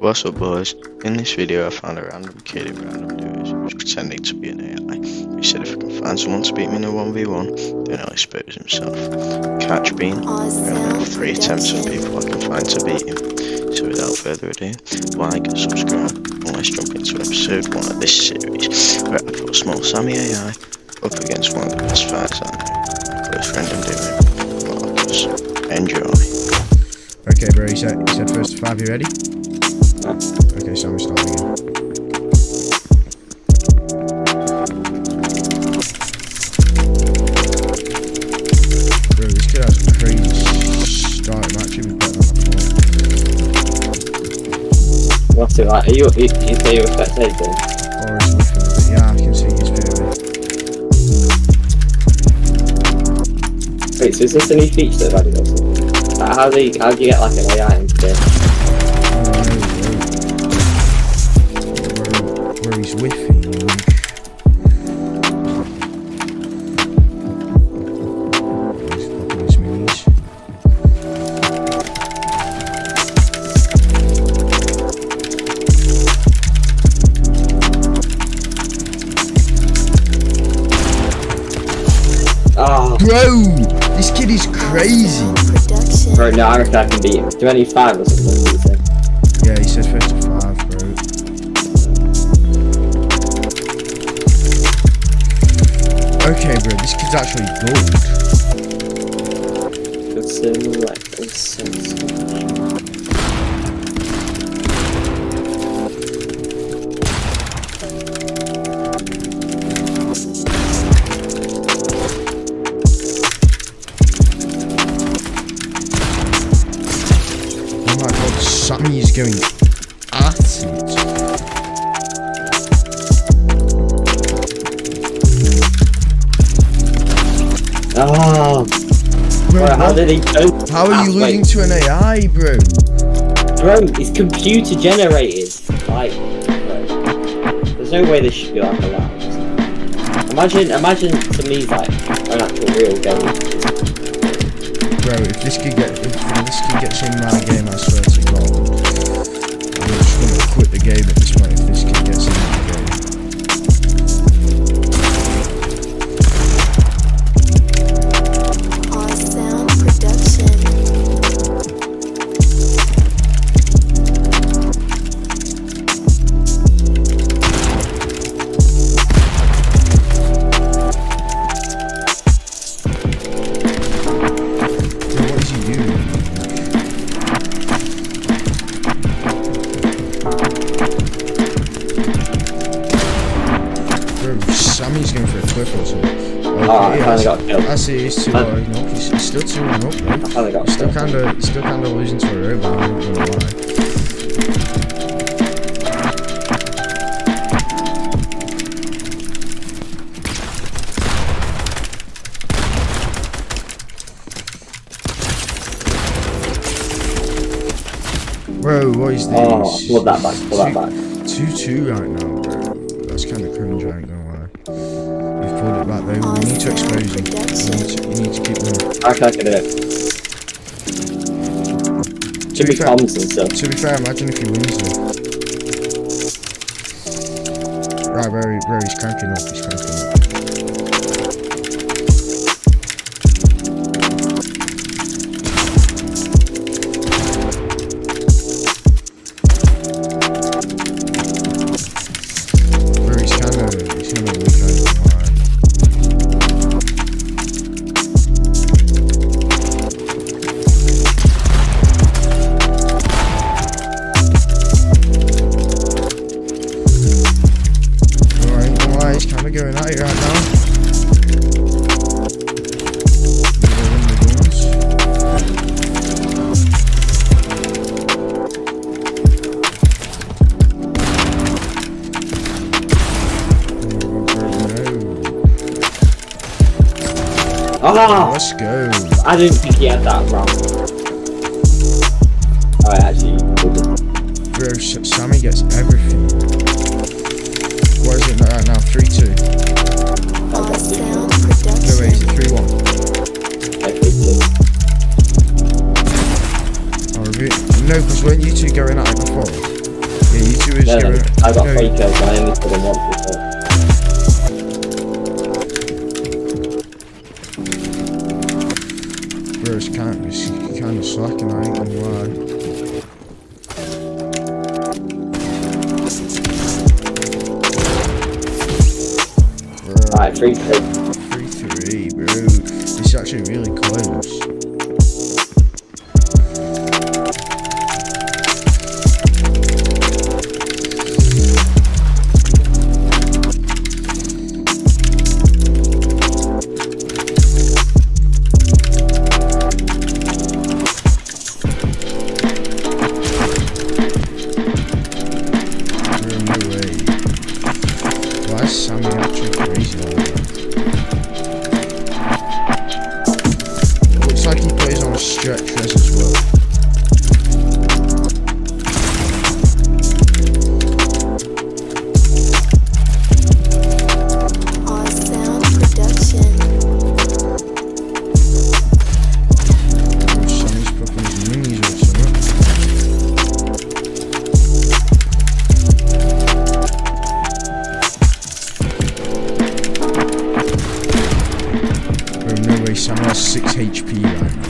What's up boys? In this video I found a random kid in random news who was pretending to be an AI. He said if I can find someone to beat me in a 1v1, then I'll expose himself. Catch Bean, we're gonna have three attempts of people I can find to beat him. So without further ado, like, subscribe, and let's jump into episode 1 of this series, where I put small Sammy AI up against one of the best fighters I know, close friend and Marcus. Enjoy. Okay, bro, you said, you said first five, you ready? Okay, so I'm starting again. Bro, this kid has a crazy start. I'm actually better than. What's it like? Are you, you, you say you're spectating? Oh, or. Yeah, I can see his. Wait, so is this a new feature that they've added or something? Like, how do you, how do you get like an AI his minis. Oh, Bro, this kid is crazy. Production. bro, no, I reckon I can beat him. Do I need or something? This kid's actually gold. It's like, it's so, so Oh my god, Sammy is going at it. Oh, Bro, bro, how did he go? how are you Ah, losing to an AI, bro? Bro, it's computer generated. Like, bro, there's no way this should be like allowed. Imagine, imagine to me like an actual real game. Bro, if this could get if this kid gets in my game, I swear to God, Sammy's for a clip or something. Oh, I got see- killed. I see he's Uh, low. No, he's, he's still two one up, bro. I finally got He's still killed. kind of, he's still kind of losing to a robot. I'm not gonna lie. Bro, what is this? Oh, pull that back, pull that back. Two two right now, bro. That's kind of cringe. I ain't gonna lie. We've it back though. We need to expose him. We need need to keep him. I reckon I can do it. Should be fair- comms and stuff. To be fair, imagine if he wins though. Right, bro, bro, he's cranking up. He's cranking up. Lie, he's kind of going at it right now. They're in the guns. Oh. Let's go. I didn't think he had that wrong. Oh, I actually. Bro, Sammy gets everything. What is it right now? 3 2. Awesome No, wait, 3 1? Everything. Oh, review. No, because weren't you two going at it before? Yeah, YouTubers. No, no, you're- I got no, three kills. I only killed him once before. Bro, it's kind, it's kind of slacking. I ain't gonna lie. Alright, three three. three three, bro. It's actually really close. Is Sammy actually crazy no way, Sammy has 6 HP right now.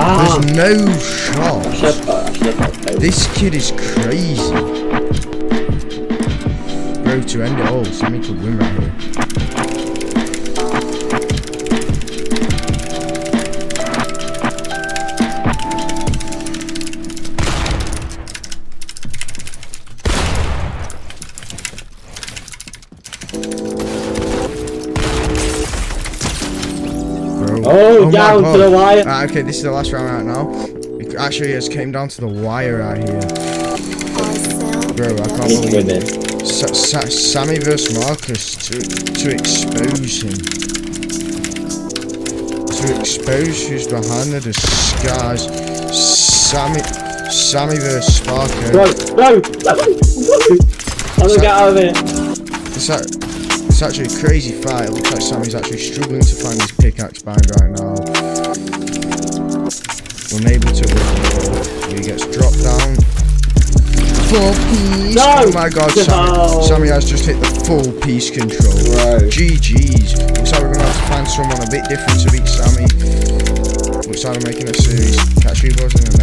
Ah! There's no shot. should have put, I should have put Kobe. This kid is crazy. Bro, to end it all, Sammy could win right here. Bro. Oh, my down to the wire. Ah, okay, this is the last round right now. It actually has came down to the wire right here. Bro, I can't He's believe winning. Sa- Sa- Sammy versus Marcus to to expose him. To expose who's behind the disguise. Sammy Sammy versus Sparko. Bro, bro, bro, I'm gonna get out of here. It's, a, it's actually a crazy fight. It looks like Sammy's actually struggling to find his pickaxe bind right now. Unable to. He gets dropped down. Full piece. No! Oh my god, Sammy, No! Sammy has just hit the full piece control. Bro. GG's. Looks like we're gonna have to find someone a bit different to beat Sammy. Looks like we're making a series. Catch you boys in the